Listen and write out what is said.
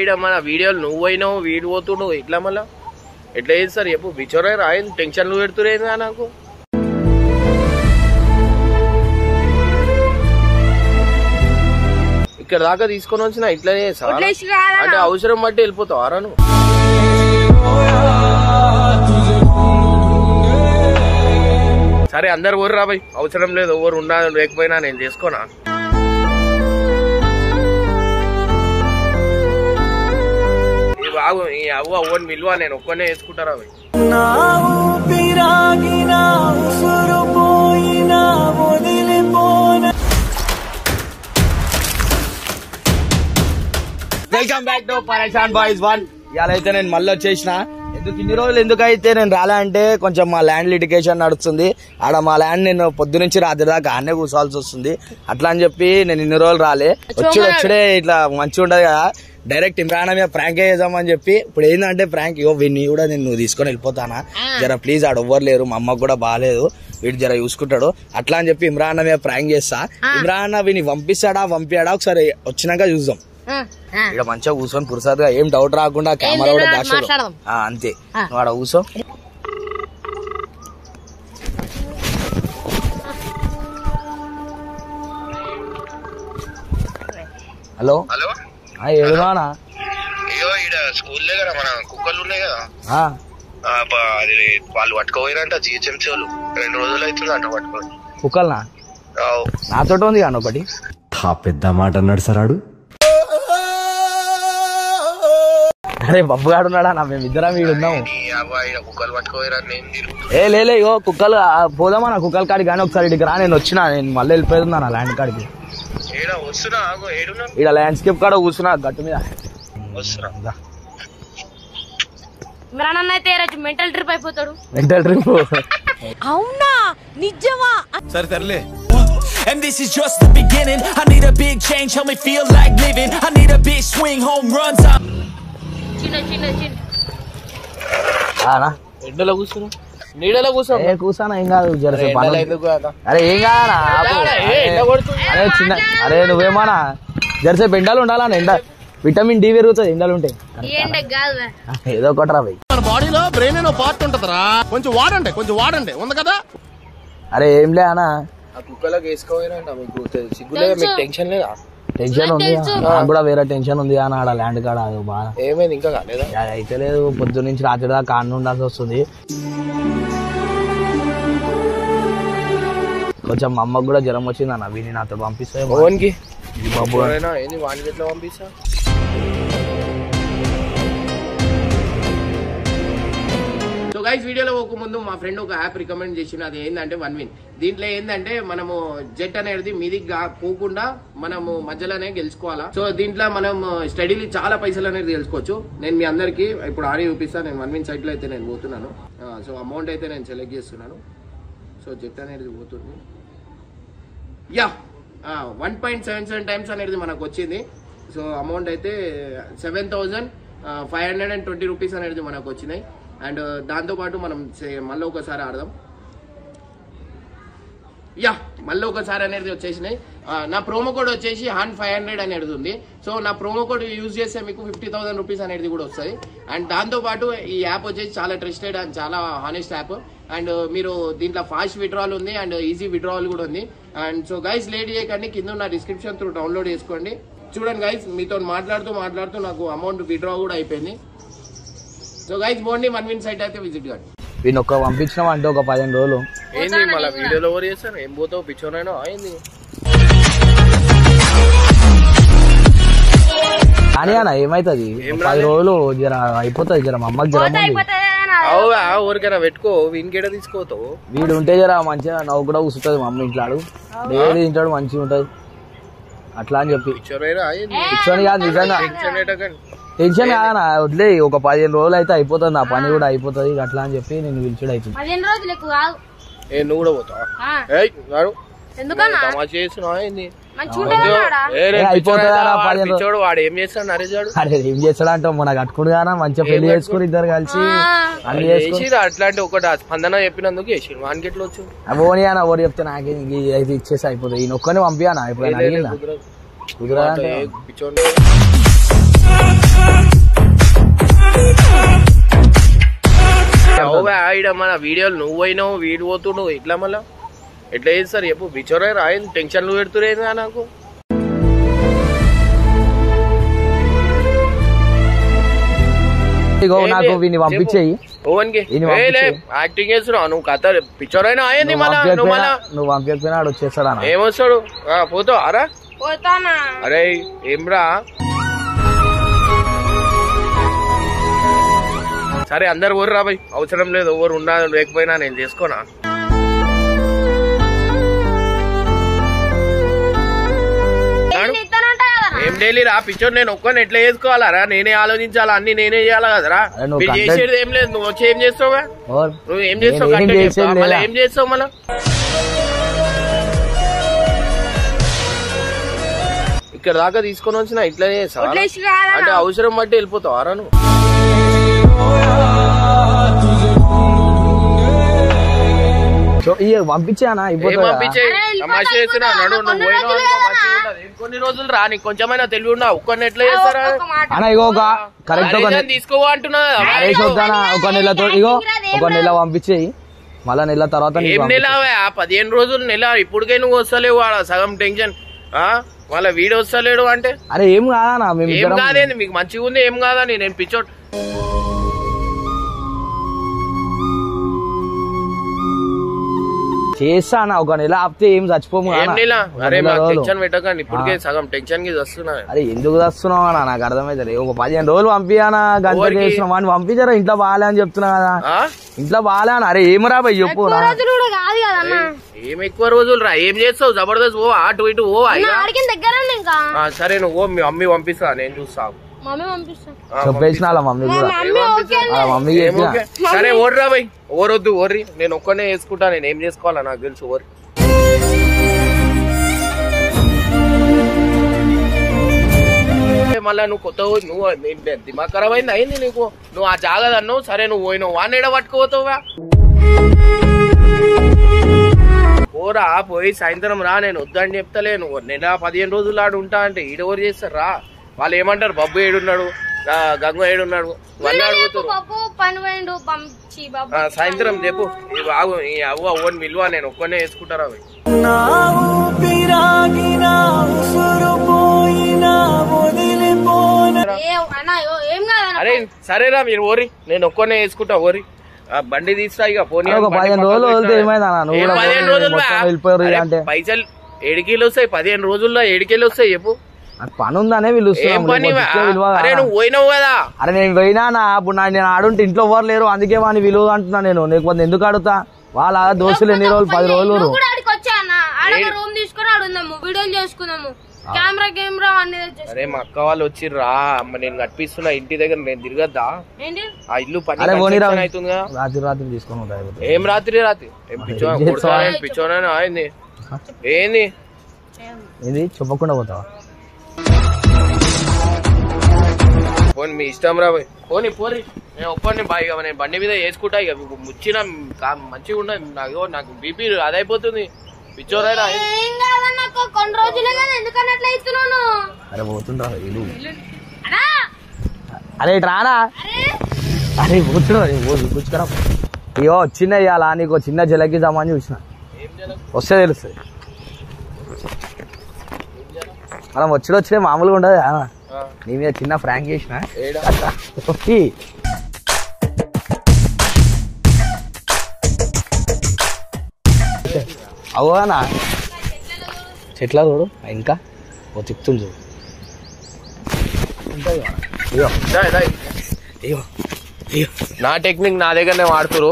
ఈడ మన వీడియోలు నువ్వు పోయినావు వీడు పోతుండు ఇట్లా మళ్ళా? ఎట్లా చేస్తారు? చెప్పు బిచోరే రాయింది టెన్షన్లు పెడుతురేందా నాకు. ఇక్కడ దాకా తీసుకొని వచ్చిన ఇట్లనే కాదన్నా. అంటే అవసరం బట్టి వెళ్ళిపోతావు నువ్వు? సరే అందరు ఊరు రాబాయ్ అవసరం లేదు ఎవరు ఉన్నా లేకపోయినా నేను చేసుకోనా? ఈ అవ్వ ఓన్ విలువ నేను ఒక్కనే వేసుకుంటారా welcome back to Pareshan boys one ఇవాళ అయితే నేను మళ్ళీ వచ్చేసిన ఎందుకు ఇన్ని రోజులు ఎందుకు అయితే నేను రాలే అంటే కొంచెం మా ల్యాండ్ లిటికేషన్ నడుస్తుంది. ఆడ మా ల్యాండ్ నేను పొద్దు నుంచి రాత్రి దాకా ఆడనే కూర్చోవాల్సి వస్తుంది. అట్లా అని చెప్పి నేను ఇన్ని రోజులు రాలే. వచ్చి వచ్చుడే ఇట్లా మంచిగా ఉండదు కదా. డైరెక్ట్ ఇమ్రాన్ మీద ప్రాంక్ చేద్దామని చెప్పి ఇప్పుడు ఏంటంటే ప్రాంక్ ఇగో వీడిని కూడా నేను నువ్వు తీసుకొని వెళ్ళిపోతానా? జర ప్లీజ్ ఆడ ఎవ్వరు లేరు మా అమ్మకు కూడా బాగాలేదు. వీడు జర చూసుకుంటాడు. అట్లా అని చెప్పి ఇమ్రాన్ మీద ప్రాంక్ చేస్తా. ఇమ్రాన్ వీని పంపిస్తాడా పంపించాడా ఒకసారి వచ్చినాక చూద్దాం. ఇక్కడ మంచిగా కూర్చొని పురుసాదుగా ఏం డౌట్ రాకుండా కెమెరా కూడా. ఆ, అంతే. ఆడ కూర్చో. హలో? హలో? ఆ, ఏడుగానా అయ్యో ఈడ స్కూల్ దగ్గర మన కుక్కలు ఉన్నాయి కదా. ఆ, ఆ, బ- అది వాళ్ళు పట్టుకోపోయినంట జిహెచ్ఎంసీ వాళ్ళు. రెండు రోజులు అవుతుంది అంట పట్టుకొని. కుక్కలనా. నాతోటి ఉంది కానీ ఒకటి? ఆ పెద్ద మాట అన్నాడు సరాడు అరే బబ్బుగాడు ఉన్నాడా? నా మేమిద్దరం వీడు ఉన్నాము. ఏ లేలే ఇగో కుక్కలు ఆ, పోదామా నా కుక్కల కాడికి? కానీ ఒకసారి ఇటుకి రా నేను వచ్చిన నేను మళ్ళీ వెళ్ళిపోతున్నా నా ల్యాండ్ కాడికి. ఏడ వస్తున్నా ఆగు ఏడున్నా ఇక్కడ ల్యాండ్స్కేప్ కాడ కూర్చున్నా గట్టు మీద. మెంటల్ ట్రిప్ అయిపోతాడు? మెంటల్ ట్రిప్ అవునా? నిజమా? And this is just the beginning. I need a big change, help me feel like living. I need a big swing, home runs ఎండలో కూర్చున్నా నీడలో కూర్చో. ఏ కూర్చానా? ఏం కాదు? అరే ఏం కాదనా. అరే చిన్న అరే నువ్వేమన్నా జరసేపు ఎండలు ఉండాలా ఎండ. విటమిన్ డి పెరుగుతుంది ఎండలు ఉంటాయి ఈ ఎండ కాదు ఏదో ఒకటి రా మన బాడీలో బ్రెయిన్ అనే పార్ట్ ఉంటదిరా. కొంచెం వాడండి కొంచెం వాడండి. ఉంది కదా? అరే ఏం లే అనా ఆ కుక్కలకు మీకు మీకు టెన్షన్ లేదా? టెన్షన్ ఉంది. నాకు కూడా వేరే టెన్షన్ ఉంది కానీ ఆడ ల్యాండ్ కాడ అది బాగా ఏమైంది? ఇంకా కాలేదా? అయితే లేదు పొద్దు నుంచి రాత్రి దాకా కాన్న ఉండాల్సి వస్తుంది. కొంచెం మా అమ్మకు కూడా జ్వరం వచ్చింది అన్న వీని నాతో పంపిస్తే మోహన్కి బాబు పంపిస్తా? గైస్ వీడియోలో ఒక ముందు మా ఫ్రెండ్ ఒక యాప్ రికమెండ్ చేసిన అది ఏంటంటే వన్ విన్ దీంట్లో ఏంటంటే మనము జెట్ అనేది మీదికి పోకుండా మనము మధ్యలోనే గెలుచుకోవాలా? సో దీంట్లో మనం uh, స్టడీలు చాలా పైసలు అనేది తెలుసుకోవచ్చు నేను మీ అందరికి ఇప్పుడు ఆడి చూపిస్తాను నేను వన్ విన్ సైట్లో అయితే నేను పోతున్నాను. సో అమౌంట్ అయితే నేను సెలెక్ట్ చేస్తున్నాను. సో జెట్ అనేది పోతుంది. Yeah one point seven seven times అనేది మనకు వచ్చింది. సో అమౌంట్ అయితే seven thousand five hundred and twenty rupees అనేది మనకు వచ్చినాయి. అండ్ uh, దాంతోపాటు మనం సే- మళ్ళీ ఒకసారి ఆడదాం. యా మళ్ళీ ఒకసారి అనేది వచ్చేసినాయి. నా ప్రోమో కోడ్ వచ్చేసి హన్ ఫైవ్ హండ్రెడ్ అనేది ఉంది. సో నా ప్రోమో కోడ్ యూజ్ చేస్తే మీకు ఫిఫ్టీ థౌసండ్ రూపీస్ అనేది కూడా వస్తుంది అండ్ దాంతోపాటు ఈ యాప్ వచ్చేసి చాలా ట్రస్టెడ్ అండ్ చాలా హానెస్ట్ యాప్ అండ్ uh, మీరు దీంట్లో ఫాస్ట్ విడ్రాల్ ఉంది అండ్ ఈజీ విడ్రావల్ కూడా ఉంది. అండ్ సో గైస్ లేట్ చేయకండి. కింద నా డిస్క్రిప్షన్ త్రూ డౌన్లోడ్ చేసుకోండి. చూడండి గైస్ మీతో మాట్లాడుతూ మాట్లాడుతూ నాకు అమౌంట్ విడ్రా కూడా అయిపోయింది. సో గైస్ బోండి వన్ విన్ సైట్ అయితే విజిట్ కాండి వీని ఒక్క పంపించినాం అంటే ఒక పదిహేను రోజులు. ఏంది మళ్ళీ వీడియోలో ఎవరు చేస్తారు ఏం పోతావు? పిచ్చోనైనా అయింది కానీ అన్న ఏమైతుంది? ఏం పది రోజులు జర అయిపోతుంది జర మా అమ్మకి అవు ఊరికైనా పెట్టుకో. వీనికేడ తీసుకోతావు వీడు ఉంటే జర మంచిగా నవ్వు కూడా కూర్చుంటుంది మా అమ్మ ఇంట్లాడు డైలీ తింటాడు మంచిగా ఉంటది. అట్లా అని చెప్పి. కూర్చొని కాదు నిజంగా. టెన్షన్ కాదన్నా వదిలే ఒక పదిహేను రోజులు అయితే అయిపోతుంది నా పని కూడా అయిపోతుంది అట్లా అని చెప్పి నేను పిలిచుడు అవుతుంది పదిహేను రోజులు ఎక్కువ కాదు. ఏ నువ్వు కూడా పోతావా? ఏ చేస్తాడు చేస్తాడంటే మొన్న కట్టుకుని కానీ మంచిగా పెళ్ళి చేసుకుని ఇద్దరు కలిసి అన్ని చేసుకుని చేసిరా అట్లాంటి ఒకటి స్పందన చెప్పినందుకు చేసి వానికి ఎట్లా వచ్చు? ఓని అన్న ఓడి చెప్తే నాకే ఇది అయితే ఇచ్చేసి అయిపోతుంది. ఈయన ఒక్కనే పంపియానా? ఇప్పుడు అడిగిందా? మన వీడియోలు నువ్వు పోయినావు వీడు పోతున్నావు ఎట్లా మళ్ళా? ఎట్లా చేస్తారు చెప్పు? బిచోరే రాయింది టెన్షన్లు పెడుతురేదా పెడుతురే నాకు నువ్వు కథ పిక్చర్ ఏమొస్తాడు? పోతావు అరా అరే ఏం రా సరే అందరు ఊరు రాబాయ్ అవసరం లేదు ఎవరు ఉన్నా లేకపోయినా నేను చేసుకోనా? ఏం డైలీ రా పిచ్చోడు నేను ఒక్కని ఎట్లా చేసుకోవాలరా నేనే ఆలోచించాలా అన్ని నేనే చేయాలా కదరా? మీరు చేసేది ఏం లేదు నువ్వు వచ్చి ఏం చేస్తావా ఓర్. నువ్వు ఏం చేస్తావు చెప్తావా? మళ్ళీ? ఏం చేస్తావు మళ్ళా? ఇక్కడ దాకా తీసుకొని వచ్చిన ఇట్లా చేస్తావా? వదిలేసి రారా? అంటే అవసరం బట్టి వెళ్ళిపోతావు అరా నువ్వు? సో ఇయ్య పంపించానా? కొన్ని రోజులు కదా. రా నీకు కొంచెమైనా తెలివి ఉన్నా ఒక్కరిని ఎట్లా చేస్తారా? అన్న ఇగో ఒక కరెక్ట్ ఒక తీసుకోవా అంటున్నా? కదా. ఒక నెలతో ఇగో ఒక నెల పంపించేయి మళ్ళా నెల తర్వాత నీకు ఏం నెల పదిహేను రోజులు నెల ఇప్పటికే నువ్వు వస్తలేవు ఆడ సగం టెన్షన్. ఆ? వాళ్ళ వీడు వస్తలేడు అంటే? అరే ఏం కాదేంది? మీకు మంచిగా ఉంది ఏం కాదని నేను పిచ్చోట్ చేస్తా అన్న ఒక నెల ఆపితే ఏం చచ్చిపోము. టెన్షన్ పెట్టకండి. ఇప్పటికే సగం టెన్షన్కి వస్తున్నా. అరే ఎందుకు వస్తున్నావు అన్న నాకు అర్థమైతే ఒక పదిహేను రోజులు పంపియానా? గంట? చేసిన వాడిని పంపించారా? ఇంట్లో బాగాలే అని చెప్తున్నా కదా. ఆ? ఇంట్లో బాగాలే అని? అరే ఏం రా. భయ్ చెప్పు ఏం ఎక్కువ రోజులు రా? ఏం చేస్తావు? జబర్దస్త్ ఓ అటు ఇటు ఓ అన్న, ఇక. ఆడికి దగ్గర ఉంది ఇంకా. ఆ, సరే నువ్వు ఓ మీ మమ్మీ పంపిస్తా. నేను చూస్తా. మమ్మీ పంపిస్తాం ఆ, చెప్పేసిన వాళ్ళ మమ్మీ మా కూడా మమ్మీ ఓకే వాళ్ళ మమ్మీ ఏం చెప్పిన. ఓకే? సరే ఓర్రా బై. ఓరొద్దు ఓర్రి. నేను ఒక్కనే వేసుకుంటా నేను ఏం చేసుకోవాలా నాకు తెలుసు ఓరి మళ్ళా నువ్వు కొత్త నువ్వు దిమాగ్ ఖరాబ్ అయింది? అయింది నీకు? నువ్వు ఆ జాగది అన్నావు? సరే నువ్వు పోయినావు. వాడిని ఎడ పట్టుకుపోతావుగా పోరా పోయి సాయంత్రం రా నేను వద్దని చెప్తలేను నెల పదిహేను రోజులు ఆడు ఉంటా అంటే ఈడెవరు చేస్తారు? రా. వాళ్ళు ఏమంటారు? బబ్బు ఏడున్నాడు గంగు ఏడున్నాడు అడుగుతారు సాయంత్రం చెప్పు. బాగు ఈ అవ్వ ఓన్ విలువ నేను ఒక్కనే వేసుకుంటారా అరే సరేరా మీరు ఓరి. నేను ఒక్కనే వేసుకుంటా ఓరి. ఆ బండి తీస్తా ఇక పోనీ. పదిహేను రోజులు. పైసలు ఏడికేళ్ళు వస్తాయి పదిహేను రోజుల్లో ఏడికేళ్ళు వస్తాయి చెప్పు. పని? ఉందనే పిలుస్తున్నాం? నువ్వు పోయినావు కదా. అరే నేను పోయినా నా అప్పుడు నా- నేను ఆడుంటే ఇంట్లో ఎవరు లేరు. అందుకే వాడిని విలువ అంటున్నా నేను. లేకపోతే ఎందుకు అడుగుతా వాళ్ళ దోస్తులు ఎన్ని రోజులు పది రోజులు రూమ్ తీసుకుని ఆడుందాము. వీడియోలు కెమెరా కెమెరా అరే మా అక్క వాళ్ళు వచ్చిర్రా. నేను కట్టిస్తున్నా ఇంటి దగ్గర నేను తిరగద్దా? ఏంటి? ఆ ఇల్లు పని రాత్రి తీసుకొని. ఏం రాత్రి పిచ్చోనా? పిచ్చోనా ఏంది? చెప్పకుండా పోతావా? పోనీ మీ ఇష్టం రా పోయి. పోనీ పోని. నేను ఒక్కడిని బాయ్ ఇక నేను బండి మీద వేసుకుంటా ఇక ముచ్చిన మంచిగా ఉండదు నాకు నాకు బీపీ అదైపోతుంది పిచ్చోరైనా కొన్ని రోజులే కదా ఎందుకని అట్లా ఇస్తున్నాను? అరే పోతుండ్రా అరే రారా అరే! పోతున్నా కూర్చుకరా. అయ్యో చిన్న ఇయ్యాలా నీకు చిన్న జలకిద్దామని చూసిన. వస్తే తెలుస్తుంది. మనం వచ్చి వచ్చే మామూలుగా ఉండదు. నీ మీద చిన్న ఫ్రాంక్ చేసిన. అవునా చెట్ల చూడు ఇంకా? ఓ తిప్పుతుంది చూడు. నా టెక్నిక్ నా దగ్గరనే వాడుతురు